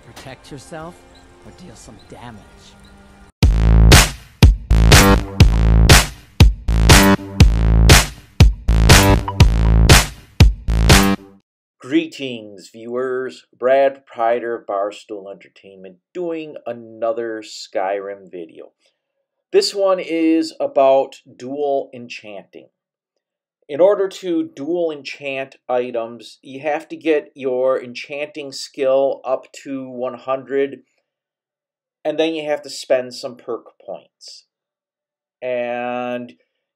Either protect yourself or deal some damage. Greetings, viewers. Brad, proprietor of Barstool Entertainment, doing another Skyrim video. This one is about dual enchanting. In order to dual enchant items, you have to get your enchanting skill up to 100, and then you have to spend some perk points. And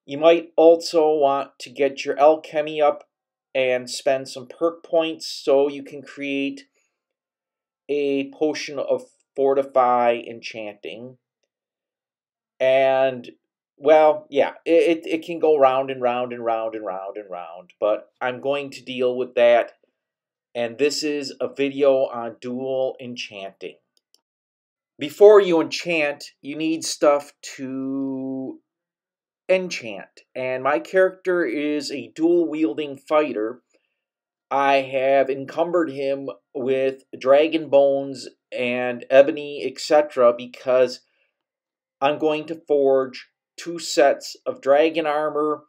you might also want to get your alchemy up and spend some perk points so you can create a potion of fortify enchanting. And well, yeah, it, it can go round and round and round and round and round, but I'm going to deal with that. And this is a video on dual enchanting. Before you enchant, you need stuff to enchant. And my character is a dual wielding fighter. I have encumbered him with dragon bones and ebony, etc., because I'm going to forge two sets of dragon armor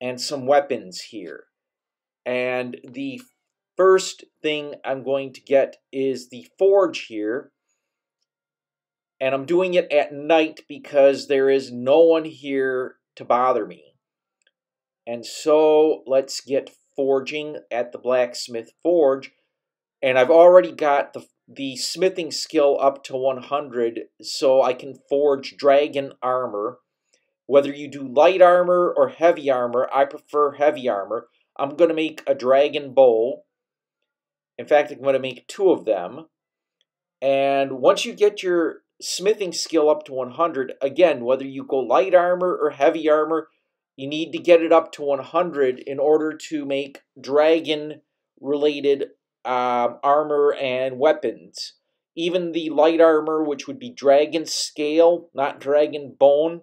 and some weapons here. And the first thing I'm going to get is the forge here. And I'm doing it at night because there is no one here to bother me. And so let's get forging at the blacksmith forge. And I've already got the, the smithing skill up to 100, so I can forge dragon armor. Whether you do light armor or heavy armor, I prefer heavy armor. I'm going to make a dragon bow. In fact, I'm going to make two of them. And once you get your smithing skill up to 100. Again, whether you go light armor or heavy armor, you need to get it up to 100 in order to make dragon related um, armor and weapons. Even the light armor, which would be dragon scale, not dragon bone,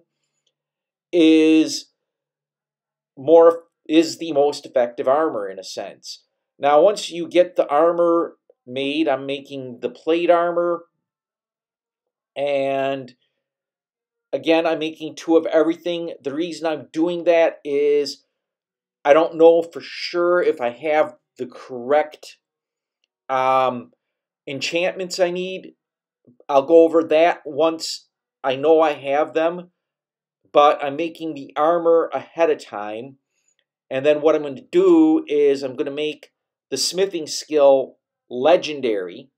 is more is the most effective armor in a sense. Now, once you get the armor made, I'm making the plate armor, and again, I'm making two of everything. The reason I'm doing that is I don't know for sure if I have the correct um, enchantments I need. I'll go over that once I know I have them. But I'm making the armor ahead of time. And then what I'm going to do is I'm going to make the smithing skill legendary.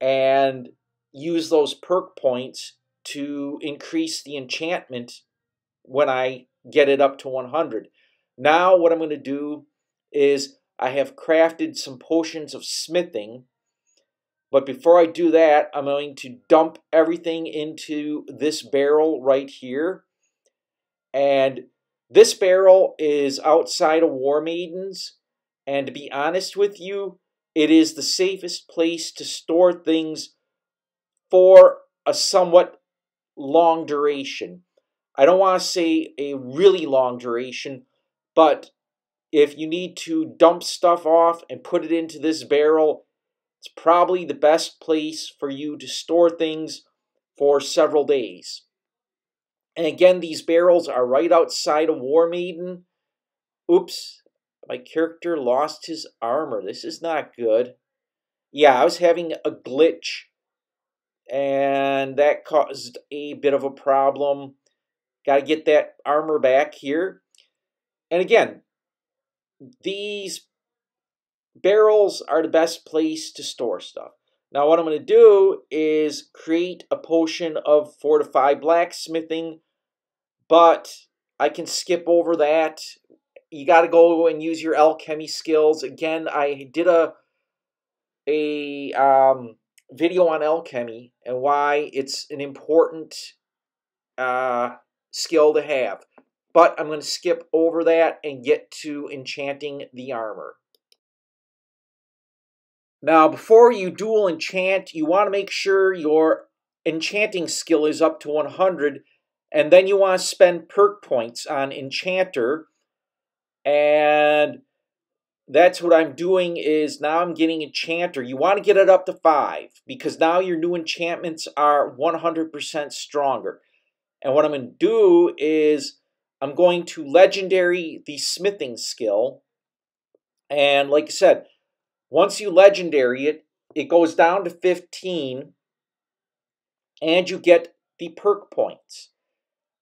And use those perk points to increase the enchantment when I get it up to 100. Now what I'm going to do is I have crafted some potions of smithing. But before I do that, I'm going to dump everything into this barrel right here. And this barrel is outside of Warmaiden's. And to be honest with you, it is the safest place to store things for a somewhat long duration. I don't want to say a really long duration, but if you need to dump stuff off and put it into this barrel, it's probably the best place for you to store things for several days. And again, these barrels are right outside of Warmaiden. Oops, my character lost his armor. This is not good. Yeah, I was having a glitch and that caused a bit of a problem. Got to get that armor back here. And again, these barrels are the best place to store stuff. Now what I'm going to do is create a potion of fortified blacksmithing, but I can skip over that. You got to go and use your alchemy skills. Again, I did a a um, video on alchemy and why it's an important uh, skill to have. But I'm going to skip over that and get to enchanting the armor. Now, before you dual enchant, you want to make sure your enchanting skill is up to 100, and then you want to spend perk points on enchanter. And that's what I'm doing is now I'm getting enchanter. You want to get it up to 5 because now your new enchantments are 100% stronger. And what I'm going to do is I'm going to legendary the smithing skill. And like I said, once you legendary it, it goes down to 15 and you get the perk points.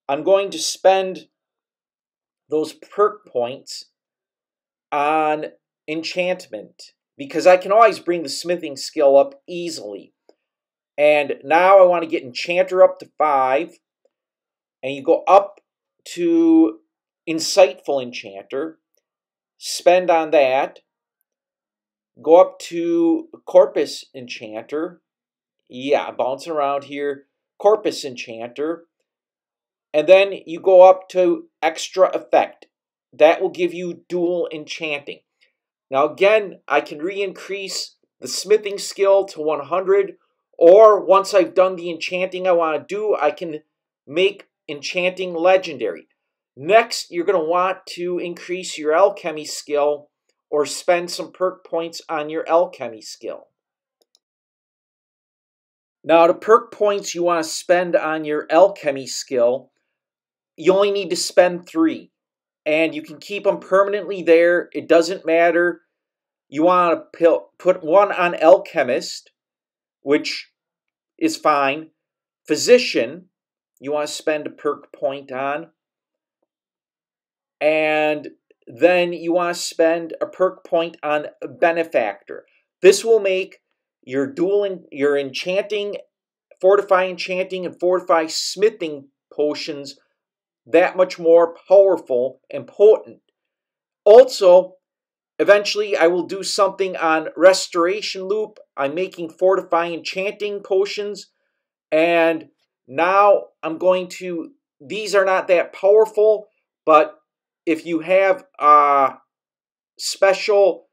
I'm going to spend those perk points on enchantment because I can always bring the smithing skill up easily. And now I want to get enchanter up to 5 and you go up to insightful enchanter, spend on that, go up to corpus enchanter. Yeah, bouncing around here. Corpus enchanter. And then you go up to extra effect. That will give you dual enchanting. Now again, I can re-increase the smithing skill to 100 or once I've done the enchanting I want to do, I can make enchanting legendary. Next, you're going to want to increase your alchemy skill or spend some perk points on your alchemy skill. Now, the perk points you want to spend on your alchemy skill, you only need to spend three. And you can keep them permanently there. It doesn't matter. You want to put one on alchemist, which is fine. Physician, you want to spend a perk point on. And then you want to spend a perk point on a benefactor. This will make your dual your enchanting, fortify enchanting, and fortify smithing potions that much more powerful and potent. Also, eventually I will do something on restoration loop. I'm making fortify enchanting potions, and now I'm going to. These are not that powerful, but if you have a special,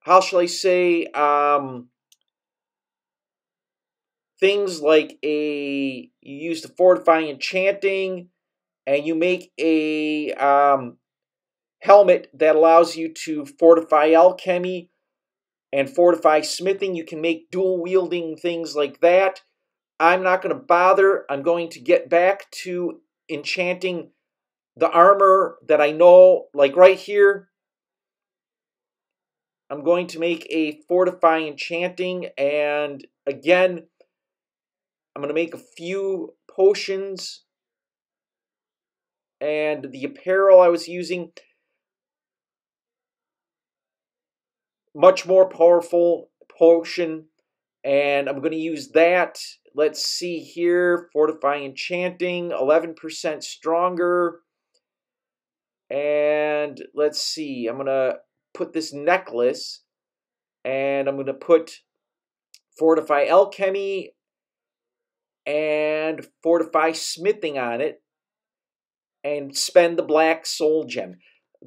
how shall I say, um, things like a you use the fortifying enchanting, and you make a um, helmet that allows you to fortify alchemy and fortify smithing. You can make dual wielding things like that. I'm not going to bother. I'm going to get back to enchanting the armor that I know, like right here, I'm going to make a Fortify Enchanting, and again, I'm going to make a few potions, and the apparel I was using, much more powerful potion, and I'm going to use that. Let's see here, Fortify Enchanting, 11% stronger. And let's see, I'm going to put this necklace and I'm going to put Fortify Alchemy and Fortify Smithing on it and spend the Black Soul Gem.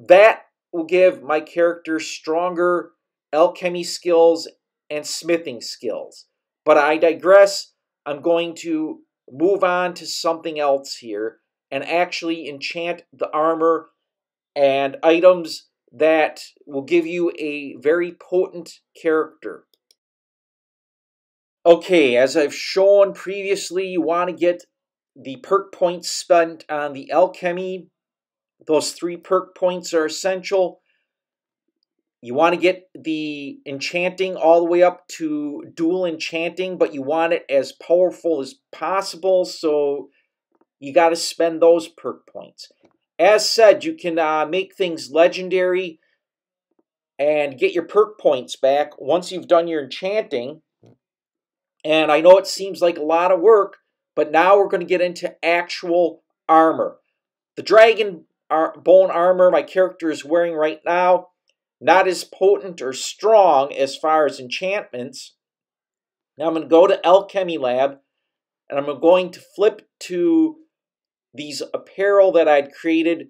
That will give my character stronger alchemy skills and smithing skills. But I digress. I'm going to move on to something else here and actually enchant the armor and items that will give you a very potent character. Okay, as I've shown previously, you want to get the perk points spent on the alchemy. Those three perk points are essential. You want to get the enchanting all the way up to dual enchanting, but you want it as powerful as possible, so you got to spend those perk points. As said, you can uh, make things legendary and get your perk points back once you've done your enchanting. And I know it seems like a lot of work, but now we're going to get into actual armor. The dragon bone armor my character is wearing right now, not as potent or strong as far as enchantments. Now I'm going to go to Alchemy Lab, and I'm going to flip to these apparel that I'd created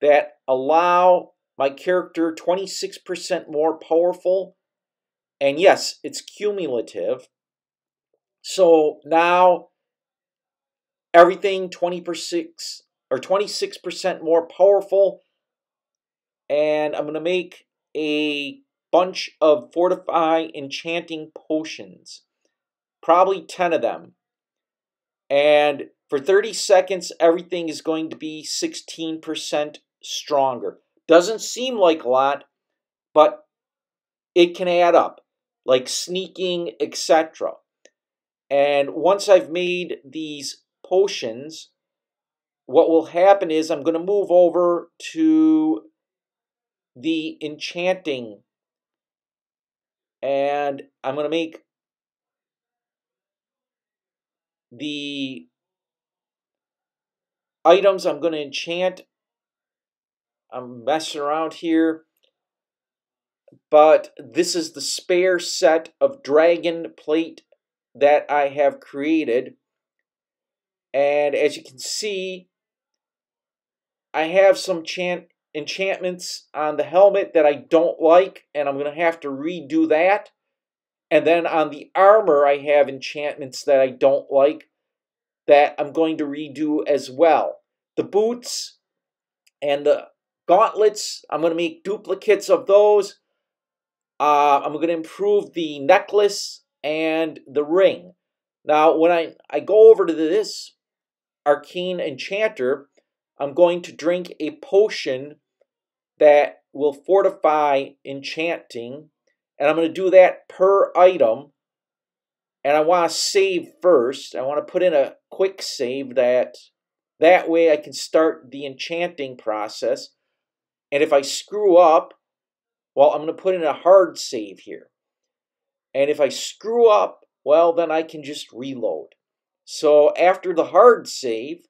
that allow my character 26% more powerful. And yes, it's cumulative. So now everything 20% or 26% more powerful. And I'm going to make a bunch of fortify enchanting potions, probably 10 of them. And for 30 seconds, everything is going to be 16% stronger. Doesn't seem like a lot, but it can add up, like sneaking, etc. And once I've made these potions, what will happen is I'm going to move over to the enchanting and I'm going to make the items I'm going to enchant. I'm messing around here. But this is the spare set of dragon plate that I have created. And as you can see, I have some chant enchantments on the helmet that I don't like, and I'm going to have to redo that. And then on the armor, I have enchantments that I don't like that I'm going to redo as well. The boots and the gauntlets, I'm going to make duplicates of those. Uh, I'm going to improve the necklace and the ring. Now, when I, I go over to this arcane enchanter, I'm going to drink a potion that will fortify enchanting. And I'm going to do that per item. And I want to save first. I want to put in a quick save that that way I can start the enchanting process. And if I screw up, well, I'm going to put in a hard save here. And if I screw up, well, then I can just reload. So after the hard save,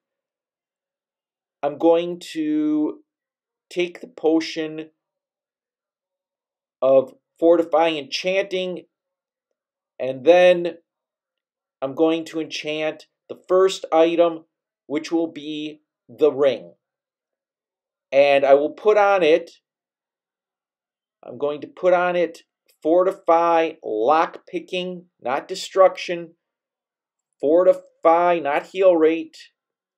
I'm going to take the potion of fortifying enchanting, and then I'm going to enchant the first item, which will be the ring. And I will put on it, I'm going to put on it fortify lock picking, not destruction, fortify, not heal rate,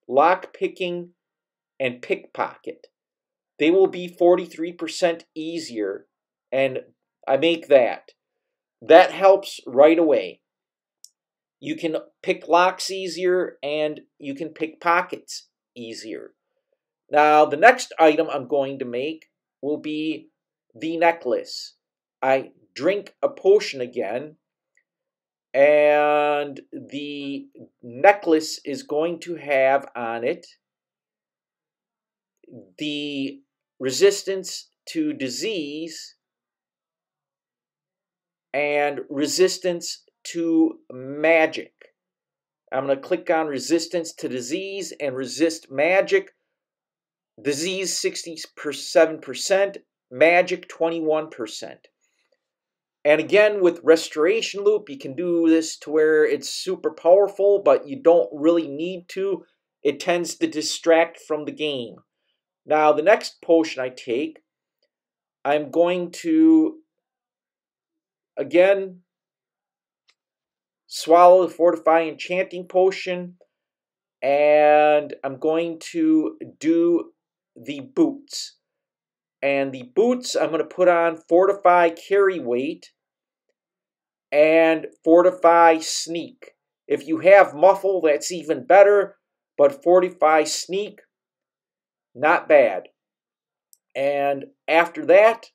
lock picking, and pickpocket. They will be 43% easier, and I make that. That helps right away. You can pick locks easier and you can pick pockets easier. Now, the next item I'm going to make will be the necklace. I drink a potion again, and the necklace is going to have on it the resistance to disease and resistance to magic. I'm going to click on resistance to disease and resist magic. Disease 67%, magic 21%. And again, with Restoration Loop, you can do this to where it's super powerful, but you don't really need to. It tends to distract from the game. Now, the next potion I take, I'm going to, again, swallow the Fortify Enchanting Potion, and I'm going to do the boots. And the boots, I'm going to put on Fortify Carry Weight and Fortify Sneak. If you have Muffle, that's even better, but Fortify Sneak not bad. And after that,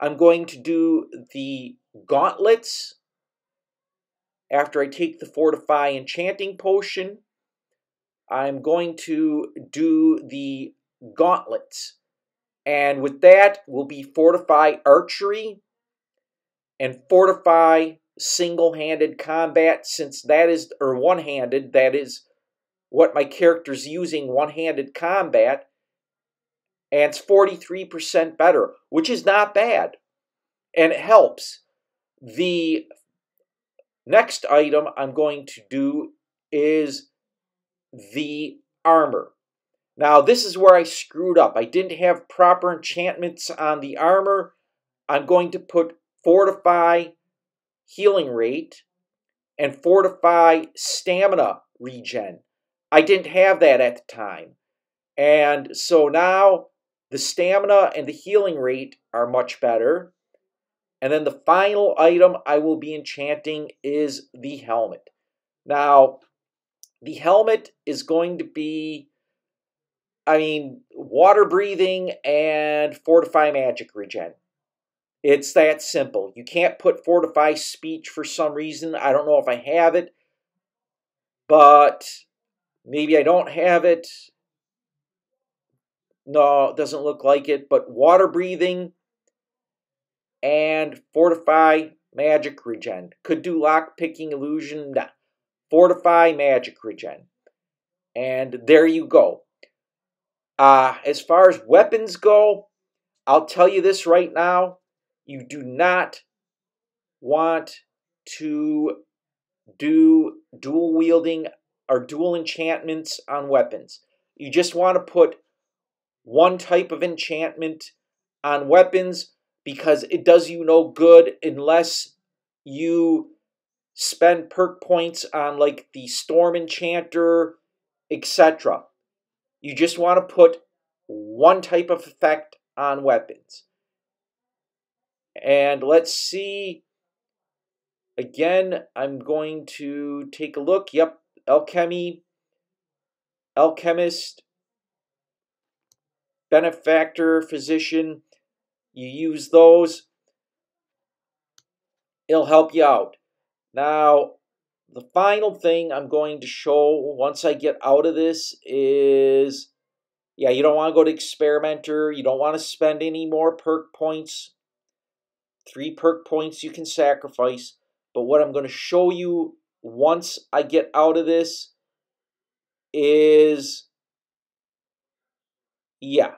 I'm going to do the gauntlets. After I take the Fortify Enchanting Potion, I'm going to do the gauntlets. And with that will be Fortify Archery and Fortify single-handed combat since that is or one-handed that is what my character's using one-handed combat, and it's 43% better, which is not bad. And it helps. The next item I'm going to do is the armor. Now, this is where I screwed up. I didn't have proper enchantments on the armor. I'm going to put Fortify Healing Rate and Fortify Stamina Regen. I didn't have that at the time. And so now The stamina and the healing rate are much better. And then the final item I will be enchanting is the helmet. Now, the helmet is going to be, I mean, water breathing and fortify magic regen. It's that simple. You can't put fortify speech for some reason. I don't know if I have it, but maybe I don't have it. No, it doesn't look like it, but water breathing and fortify magic regen. Could do lock picking illusion. Fortify magic regen. And there you go. Uh, as far as weapons go, I'll tell you this right now. You do not want to do dual wielding or dual enchantments on weapons. You just want to put one type of enchantment on weapons because it does you no good unless you spend perk points on like the storm enchanter etc you just want to put one type of effect on weapons. And let's see. Again i'm going to take a look. Yep alchemy. Alchemist. Benefactor physician you use those, it'll help you out. Now, the final thing I'm going to show once I get out of this is yeah, you don't want to go to experimenter. You don't want to spend any more perk points. Three perk points you can sacrifice. But what I'm going to show you once I get out of this is yeah.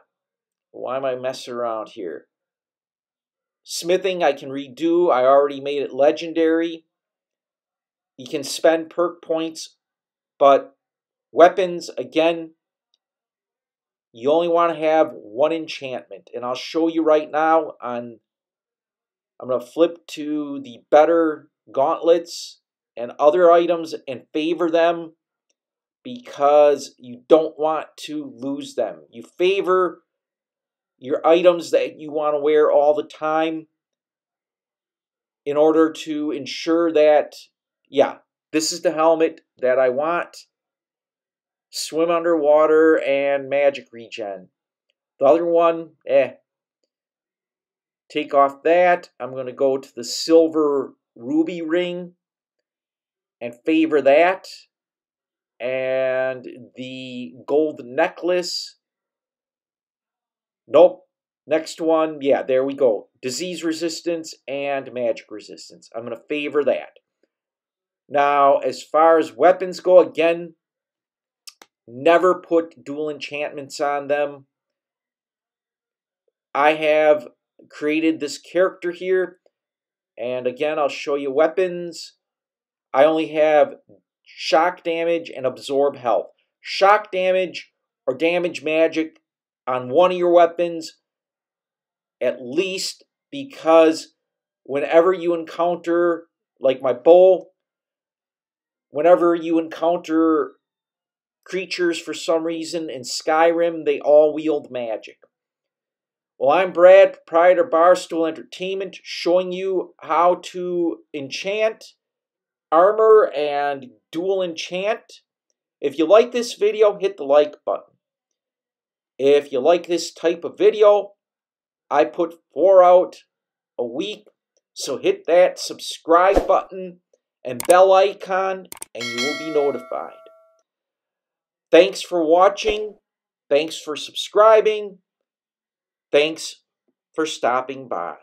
Why am I messing around here? Smithing I can redo. I already made it legendary. You can spend perk points, but weapons, again, you only want to have one enchantment. And I'll show you right now on, I'm going to flip to the better gauntlets and other items and favor them because you don't want to lose them. You favor your items that you want to wear all the time in order to ensure that, yeah, this is the helmet that I want. Swim underwater and magic regen. The other one, eh. Take off that. I'm going to go to the silver ruby ring and favor that. And the gold necklace Nope. Next one, yeah, there we go. Disease resistance and magic resistance. I'm going to favor that. Now, as far as weapons go, again, never put dual enchantments on them. I have created this character here, and again, I'll show you weapons. I only have shock damage and absorb health. Shock damage or damage magic on one of your weapons, at least because whenever you encounter, like my bow, whenever you encounter creatures for some reason in Skyrim, they all wield magic. Well, I'm Brad, proprietor Barstool Entertainment, showing you how to enchant, armor, and dual enchant. If you like this video, hit the like button. If you like this type of video, I put four out a week, so hit that subscribe button and bell icon and you will be notified. Thanks for watching. Thanks for subscribing. Thanks for stopping by.